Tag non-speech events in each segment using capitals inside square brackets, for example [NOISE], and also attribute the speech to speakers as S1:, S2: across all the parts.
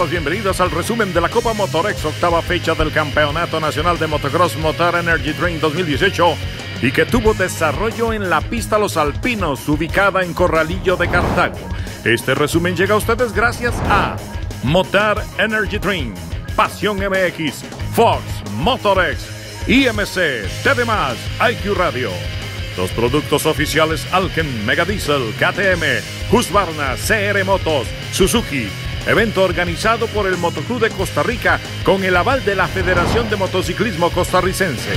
S1: Las bienvenidas al resumen de la Copa Motorex, octava fecha del Campeonato Nacional de Motocross Motor Energy Drink 2018 y que tuvo desarrollo en la pista Los Alpinos, ubicada en Corralillo de Cartago. Este resumen llega a ustedes gracias a Motor Energy Drink, Pasión MX, Fox, Motorex, IMC, TD+, IQ Radio. Los productos oficiales Alken, Megadiesel, KTM, Husqvarna, CR Motos, Suzuki. Evento organizado por el Motoclub de Costa Rica con el aval de la Federación de Motociclismo Costarricense.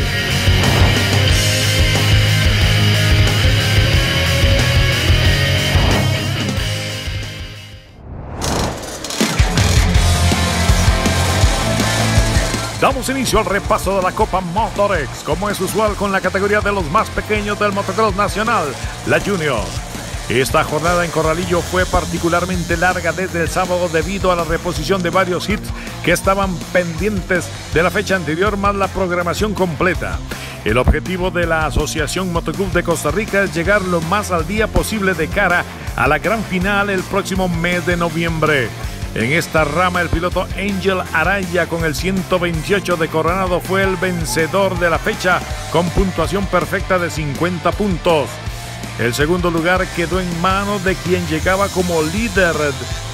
S1: Damos inicio al repaso de la Copa Motorex, como es usual con la categoría de los más pequeños del motocross nacional, la Junior. Esta jornada en Corralillo fue particularmente larga desde el sábado debido a la reposición de varios hits que estaban pendientes de la fecha anterior más la programación completa. El objetivo de la Asociación Motoclub de Costa Rica es llegar lo más al día posible de cara a la gran final el próximo mes de noviembre. En esta rama, el piloto Angel Araya con el 128 de Coronado fue el vencedor de la fecha con puntuación perfecta de 50 puntos. El segundo lugar quedó en manos de quien llegaba como líder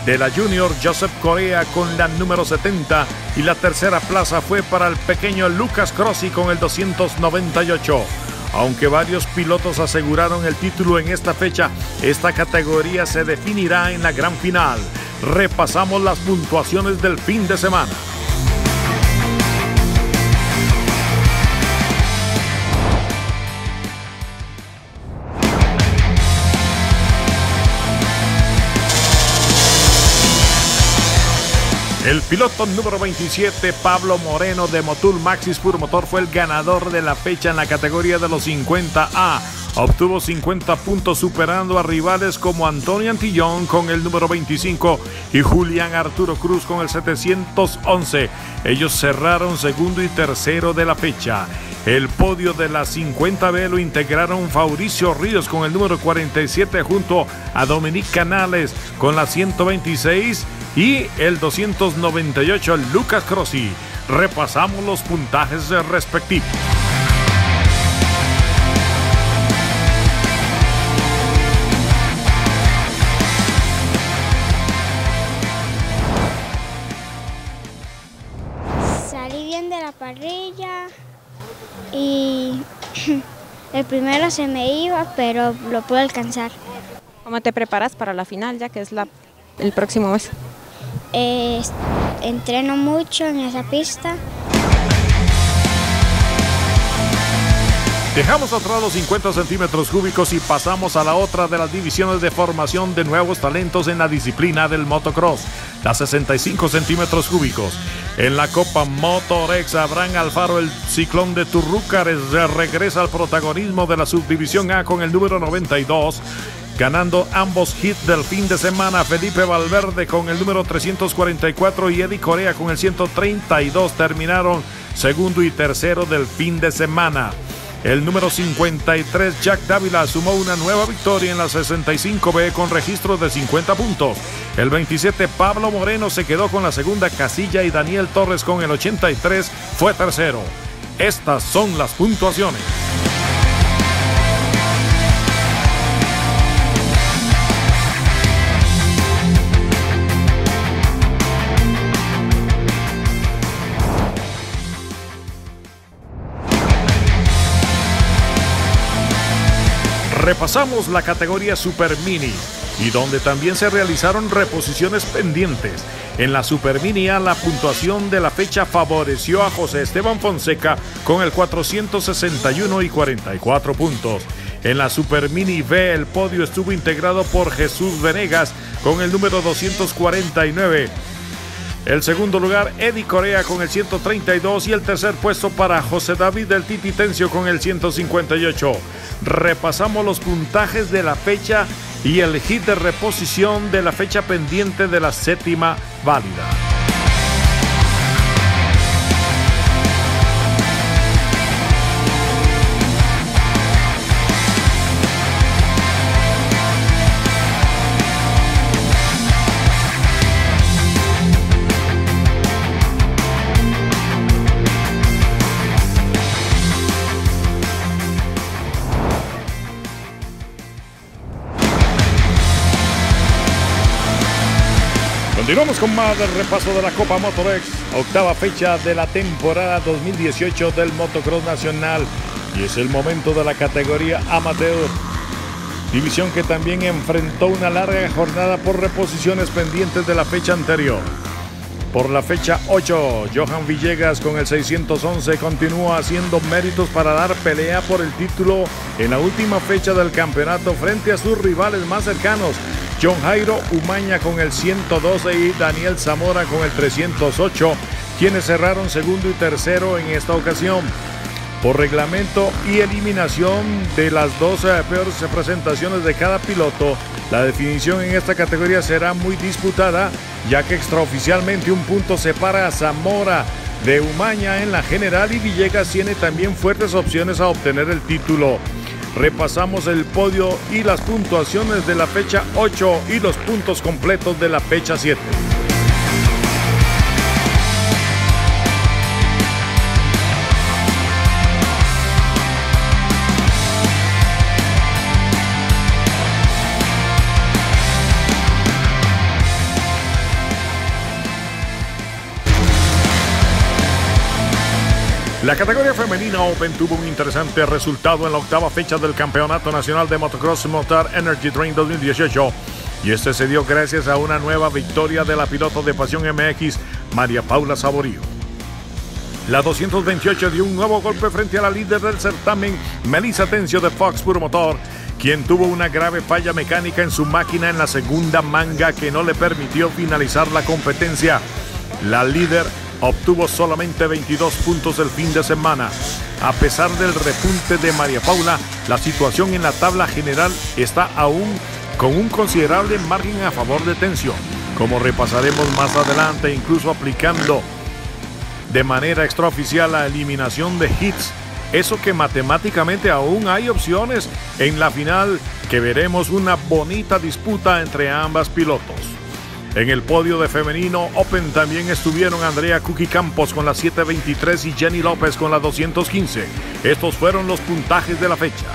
S1: de la Junior, Joseph Correa, con la número 70. Y la tercera plaza fue para el pequeño Lucas Crossi con el 298. Aunque varios pilotos aseguraron el título en esta fecha, esta categoría se definirá en la gran final. Repasamos las puntuaciones del fin de semana. El piloto número 27, Pablo Moreno de Motul Maxis Puro Motor, fue el ganador de la fecha en la categoría de los 50A. Obtuvo 50 puntos superando a rivales como Antonio Antillón con el número 25 y Julián Arturo Cruz con el 711. Ellos cerraron segundo y tercero de la fecha. El podio de la 50B lo integraron Fabricio Ríos con el número 47 junto a Dominique Canales con la 126 y el 298 Lucas Crossi. Repasamos los puntajes respectivos.
S2: Salí bien de la parrilla y [CLEARS THROAT] el primero se me iba, pero lo pude alcanzar.
S3: ¿Cómo te preparas para la final, ya que es la, el próximo mes?
S2: Entreno mucho en esa pista.
S1: Dejamos atrás los 50 centímetros cúbicos y pasamos a la otra de las divisiones de formación de nuevos talentos en la disciplina del motocross, las 65 centímetros cúbicos. En la Copa Motorex, Abraham Alfaro, el ciclón de Turrúcares, regresa al protagonismo de la subdivisión A con el número 92 ganando ambos hits del fin de semana. Felipe Valverde con el número 344 y Eddie Corea con el 132 terminaron segundo y tercero del fin de semana. El número 53, Jack Dávila, sumó una nueva victoria en la 65B con registro de 50 puntos. El 27, Pablo Moreno se quedó con la segunda casilla y Daniel Torres con el 83 fue tercero. Estas son las puntuaciones. Repasamos la categoría Super Mini y donde también se realizaron reposiciones pendientes. En la Super Mini A la puntuación de la fecha favoreció a José Esteban Fonseca con el 461 y 44 puntos. En la Super Mini B el podio estuvo integrado por Jesús Venegas con el número 249. El segundo lugar, Eddie Corea con el 132 y el tercer puesto para José David del Tititencio con el 158. Repasamos los puntajes de la fecha y el hit de reposición de la fecha pendiente de la séptima válida. Continuamos con más del repaso de la Copa Motorex, octava fecha de la temporada 2018 del Motocross Nacional y es el momento de la categoría amateur. División que también enfrentó una larga jornada por reposiciones pendientes de la fecha anterior. Por la fecha 8, Johan Villegas con el 611 continúa haciendo méritos para dar pelea por el título en la última fecha del campeonato frente a sus rivales más cercanos, John Jairo Umaña con el 112 y Daniel Zamora con el 308, quienes cerraron segundo y tercero en esta ocasión. Por reglamento y eliminación de las 12 peores presentaciones de cada piloto, la definición en esta categoría será muy disputada, ya que extraoficialmente un punto separa a Zamora de Umaña en la general y Villegas tiene también fuertes opciones a obtener el título. Repasamos el podio y las puntuaciones de la fecha 8 y los puntos completos de la fecha 7. La categoría femenina Open tuvo un interesante resultado en la octava fecha del Campeonato Nacional de Motocross Motor Energy Drain 2018 y este se dio gracias a una nueva victoria de la piloto de Pasión MX, María Paula Saborío. La 228 dio un nuevo golpe frente a la líder del certamen, Melissa Tencio de Fox Puro Motor, quien tuvo una grave falla mecánica en su máquina en la segunda manga que no le permitió finalizar la competencia. La líder obtuvo solamente 22 puntos el fin de semana. A pesar del repunte de María Paula, la situación en la tabla general está aún con un considerable margen a favor de tensión, como repasaremos más adelante, incluso aplicando de manera extraoficial la eliminación de hits. Eso que matemáticamente aún hay opciones en la final, que veremos una bonita disputa entre ambas pilotos. En el podio de femenino Open también estuvieron Andrea Cookie Campos con la 723 y Jenny López con la 215. Estos fueron los puntajes de la fecha.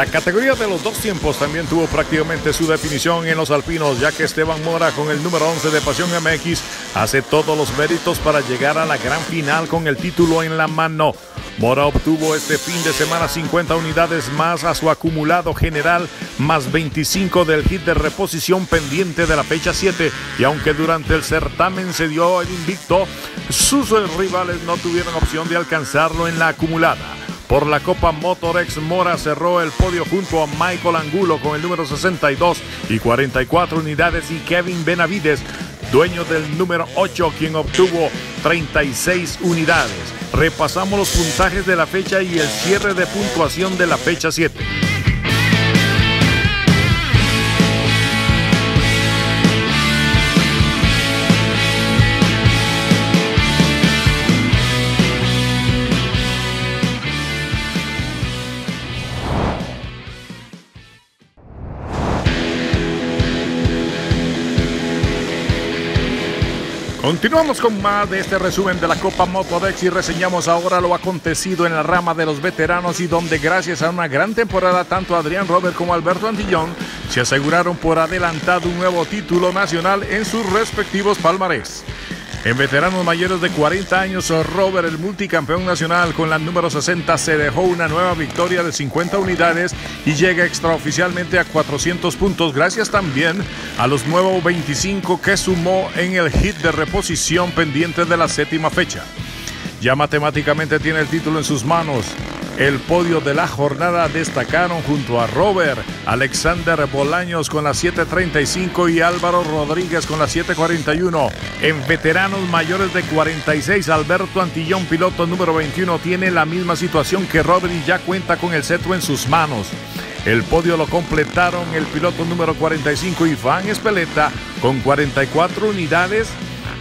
S1: La categoría de los dos tiempos también tuvo prácticamente su definición en los alpinos, ya que Esteban Mora con el número 11 de Pasión MX hace todos los méritos para llegar a la gran final con el título en la mano. Mora obtuvo este fin de semana 50 unidades más a su acumulado general, más 25 del hit de reposición pendiente de la fecha 7. Y aunque durante el certamen se dio el invicto, sus rivales no tuvieron opción de alcanzarlo en la acumulada. Por la Copa Motorex, Mora cerró el podio junto a Michael Angulo con el número 62 y 44 unidades y Kevin Benavides, dueño del número 8, quien obtuvo 36 unidades. Repasamos los puntajes de la fecha y el cierre de puntuación de la fecha 7. Continuamos con más de este resumen de la Copa Motodex y reseñamos ahora lo acontecido en la rama de los veteranos y donde gracias a una gran temporada tanto Adrián Robert como Alberto Antillón se aseguraron por adelantado un nuevo título nacional en sus respectivos palmarés. En veteranos mayores de 40 años, Robert, el multicampeón nacional con la número 60, se dejó una nueva victoria de 50 unidades y llega extraoficialmente a 400 puntos, gracias también a los nuevos 25 que sumó en el hit de reposición pendiente de la séptima fecha. Ya matemáticamente tiene el título en sus manos. El podio de la jornada destacaron junto a Robert, Alexander Bolaños con la 7.35 y Álvaro Rodríguez con la 7.41. En veteranos mayores de 46, Alberto Antillón, piloto número 21, tiene la misma situación que Robert y ya cuenta con el cetro en sus manos. El podio lo completaron el piloto número 45 Iván Espeleta con 44 unidades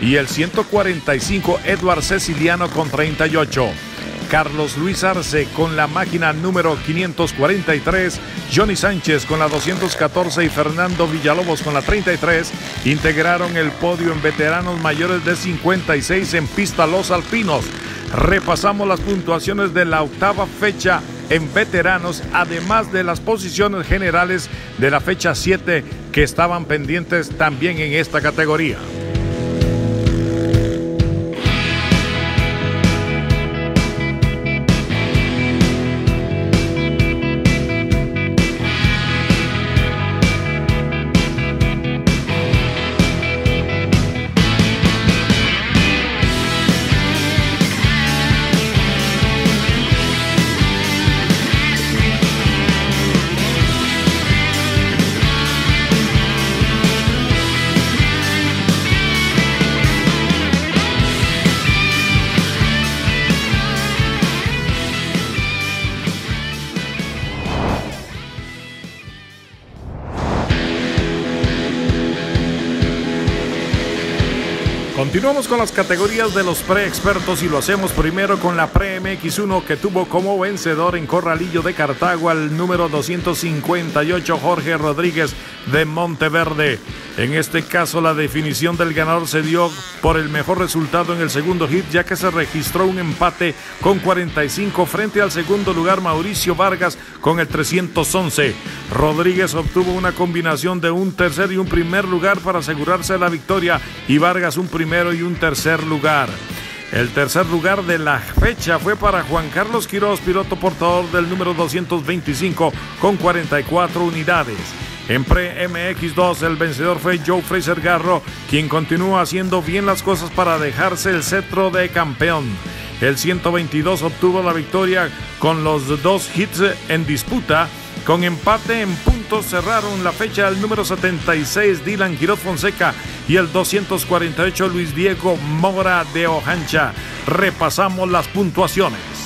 S1: y el 145 Edward Ceciliano con 38. Carlos Luis Arce con la máquina número 543, Johnny Sánchez con la 214 y Fernando Villalobos con la 33 integraron el podio en veteranos mayores de 56 en pista Los Alpinos. Repasamos las puntuaciones de la octava fecha en veteranos, además de las posiciones generales de la fecha 7 que estaban pendientes también en esta categoría. Continuamos con las categorías de los pre-expertos y lo hacemos primero con la Pre-MX1 que tuvo como vencedor en Corralillo de Cartago al número 258 Jorge Rodríguez de Monteverde. En este caso la definición del ganador se dio por el mejor resultado en el segundo hit ya que se registró un empate con 45 frente al segundo lugar Mauricio Vargas con el 311. Rodríguez obtuvo una combinación de un tercer y un primer lugar para asegurarse la victoria y Vargas un primero y un tercer lugar. El tercer lugar de la fecha fue para Juan Carlos Quiroz, piloto portador del número 225 con 44 unidades. En Pre-MX2 el vencedor fue Joe Fraser Garro, quien continúa haciendo bien las cosas para dejarse el cetro de campeón. El 122 obtuvo la victoria con los dos hits en disputa. Con empate en puntos cerraron la fecha el número 76 Dylan Quiroz Fonseca y el 248 Luis Diego Mora de Ojancha. Repasamos las puntuaciones.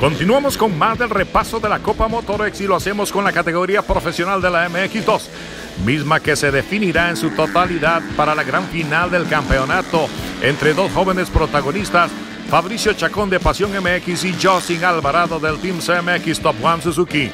S1: Continuamos con más del repaso de la Copa Motorex y lo hacemos con la categoría profesional de la MX2, misma que se definirá en su totalidad para la gran final del campeonato entre dos jóvenes protagonistas, Fabricio Chacón de Pasión MX y Justin Alvarado del Team CMX Top One Suzuki.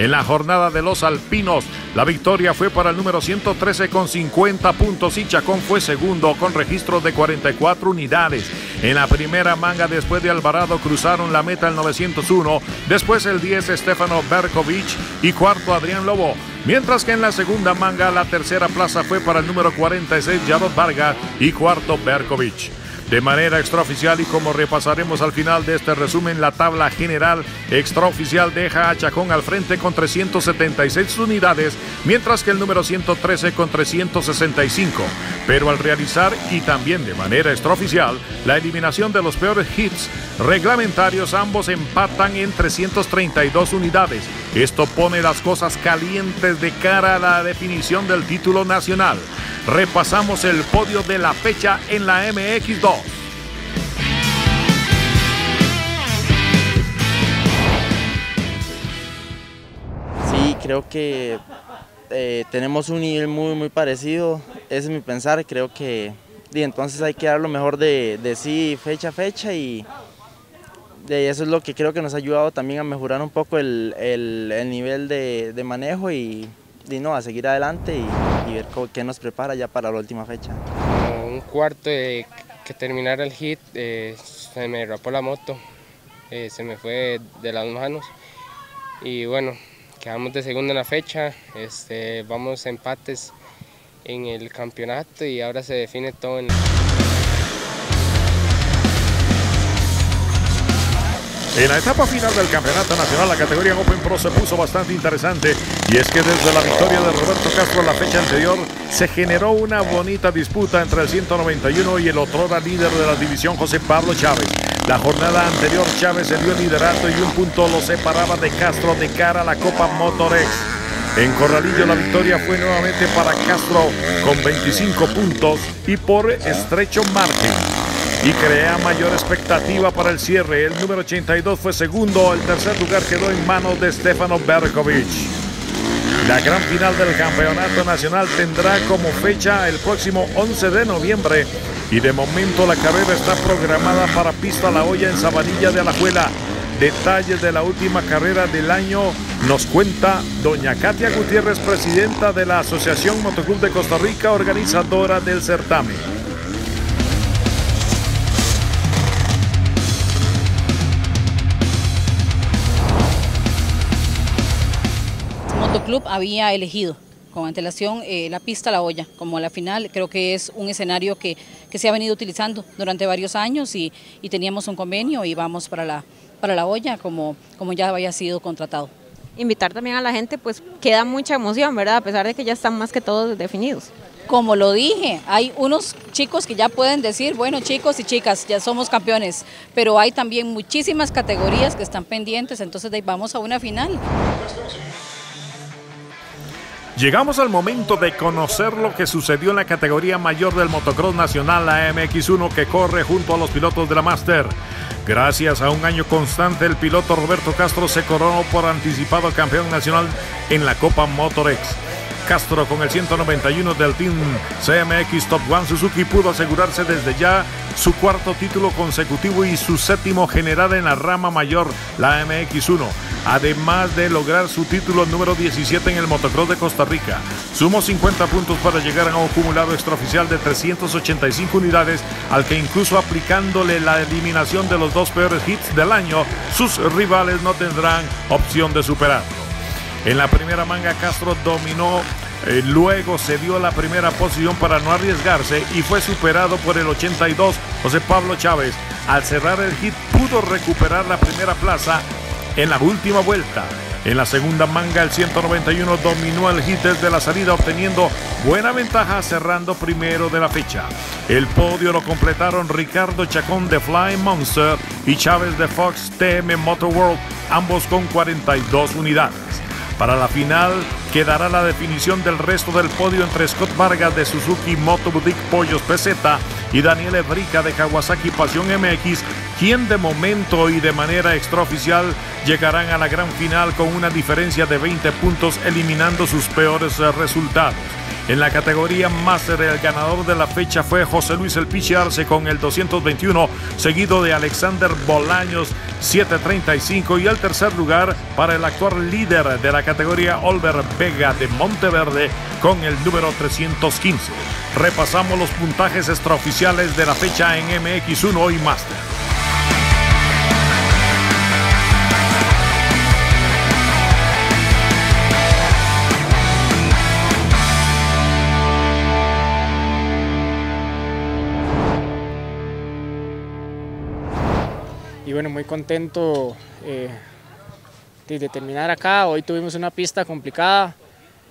S1: En la jornada de los alpinos, la victoria fue para el número 113 con 50 puntos y Chacón fue segundo con registro de 44 unidades. En la primera manga después de Alvarado cruzaron la meta el 901, después el 10 Stefano Berkovic y cuarto Adrián Lobo. Mientras que en la segunda manga la tercera plaza fue para el número 46 Jarod Vargas y cuarto Berkovic. De manera extraoficial y como repasaremos al final de este resumen, la tabla general extraoficial deja a Chacón al frente con 376 unidades, mientras que el número 113 con 365. Pero al realizar y también de manera extraoficial la eliminación de los peores hits reglamentarios, ambos empatan en 332 unidades. Esto pone las cosas calientes de cara a la definición del título nacional. Repasamos el podio de la fecha en la MX2.
S4: Sí, creo que eh, tenemos un nivel muy, muy parecido. Ese es mi pensar. Creo que y entonces hay que dar lo mejor de, de sí fecha a fecha y de eso es lo que creo que nos ha ayudado también a mejorar un poco el, el, el nivel de, de, manejo y, y, no, a seguir adelante y, y, ver qué nos prepara ya para la última fecha.
S5: un cuarto de que terminara el hit, eh, se me rapó la moto, eh, se me fue de las manos y bueno, quedamos de segunda en la fecha, este, vamos empates en el campeonato y ahora se define todo en
S1: En la etapa final del Campeonato Nacional, la categoría Open Pro se puso bastante interesante y es que desde la victoria de Roberto Castro la fecha anterior se generó una bonita disputa entre el 191 y el otrora líder de la división José Pablo Chávez. La jornada anterior Chávez se dio liderato y un punto lo separaba de Castro de cara a la Copa Motorex. En Corralillo la victoria fue nuevamente para Castro con 25 puntos y por estrecho margen. Y crea mayor expectativa para el cierre. El número 82 fue segundo, el tercer lugar quedó en manos de Stefano Berkovic. La gran final del Campeonato Nacional tendrá como fecha el próximo 11 de noviembre y de momento la carrera está programada para Pista La Hoya en Sabanilla de Alajuela. Detalles de la última carrera del año nos cuenta doña Katia Gutiérrez, presidenta de la Asociación Motoclub de Costa Rica, organizadora del certamen.
S6: Motoclub había elegido con antelación eh, la pista La Olla como la final. Creo que es un escenario que, que se ha venido utilizando durante varios años y, y teníamos un convenio y vamos para la, para la olla como, como ya había sido contratado.
S3: Invitar también a la gente, pues queda mucha emoción, ¿verdad? A pesar de que ya están más que todos definidos.
S6: Como lo dije, hay unos chicos que ya pueden decir, bueno chicos y chicas, ya somos campeones, pero hay también muchísimas categorías que están pendientes, entonces de ahí vamos a una final.
S1: Llegamos al momento de conocer lo que sucedió en la categoría mayor del motocross nacional, la MX1, que corre junto a los pilotos de la Master. Gracias a un año constante, el piloto Roberto Castro se coronó por anticipado campeón nacional en la Copa Motorex. Castro con el 191 del Team CMX Top One Suzuki pudo asegurarse desde ya su cuarto título consecutivo y su séptimo general en la rama mayor, la MX1, además de lograr su título número 17 en el motocross de Costa Rica. Sumó 50 puntos para llegar a un acumulado extraoficial de 385 unidades, al que incluso aplicándole la eliminación de los dos peores hits del año, sus rivales no tendrán opción de superarlo. En la primera manga Castro dominó, eh, luego se dio la primera posición para no arriesgarse y fue superado por el 82 José Pablo Chávez. Al cerrar el hit pudo recuperar la primera plaza en la última vuelta. En la segunda manga el 191 dominó el hit desde la salida obteniendo buena ventaja cerrando primero de la fecha. El podio lo completaron Ricardo Chacón de Fly Monster y Chávez de Fox TM Motor World, ambos con 42 unidades. Para la final quedará la definición del resto del podio entre Scott Vargas de Suzuki Moto Boutique Pollos PZ y Daniel Ebrica de Kawasaki Pasión MX, quien de momento y de manera extraoficial llegarán a la gran final con una diferencia de 20 puntos eliminando sus peores resultados. En la categoría Master, el ganador de la fecha fue José Luis El Pichi Arce con el 221, seguido de Alexander Bolaños 735 y el tercer lugar para el actual líder de la categoría Olver Vega de Monteverde con el número 315. Repasamos los puntajes extraoficiales de la fecha en MX1 y Master.
S7: Y bueno, muy contento eh, de, terminar acá. Hoy tuvimos una pista complicada,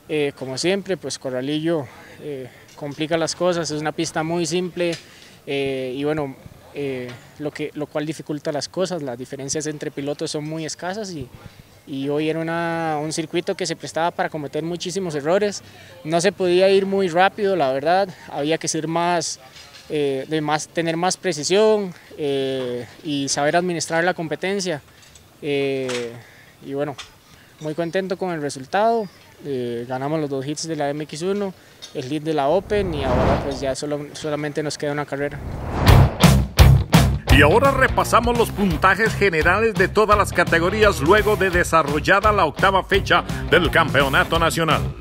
S7: eh, como siempre, pues Corralillo eh, complica las cosas, es una pista muy simple y bueno, lo, que, lo cual dificulta las cosas, las diferencias entre pilotos son muy escasas y, y hoy era una, un circuito que se prestaba para cometer muchísimos errores. No se podía ir muy rápido, la verdad, había que ser más eh, de más, tener más precisión eh, y saber administrar la competencia. Eh, y bueno, muy contento con el resultado. Ganamos los dos hits de la MX1, el hit de la Open y ahora pues ya solo, solamente nos queda una carrera.
S1: Y ahora repasamos los puntajes generales de todas las categorías luego de desarrollada la octava fecha del Campeonato Nacional.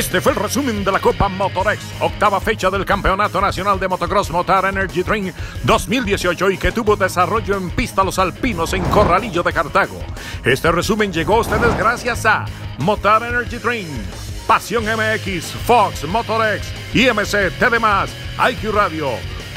S1: Este fue el resumen de la Copa Motorex, octava fecha del Campeonato Nacional de Motocross Motor Energy Drink 2018 y que tuvo desarrollo en pista Los Alpinos en Corralillo de Cartago. Este resumen llegó a ustedes gracias a Motor Energy Drink, Pasión MX, Fox, Motorex, IMC, TD+, IQ Radio,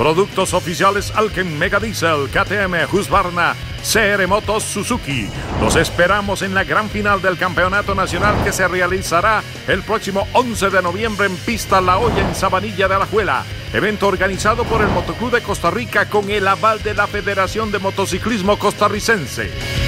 S1: Productos oficiales Alken Mega Diesel, KTM, Husqvarna, CR Motos Suzuki. Los esperamos en la gran final del Campeonato Nacional que se realizará el próximo 11 de noviembre en Pista La Hoya en Sabanilla de Alajuela. Evento organizado por el Motoclub de Costa Rica con el aval de la Federación de Motociclismo Costarricense.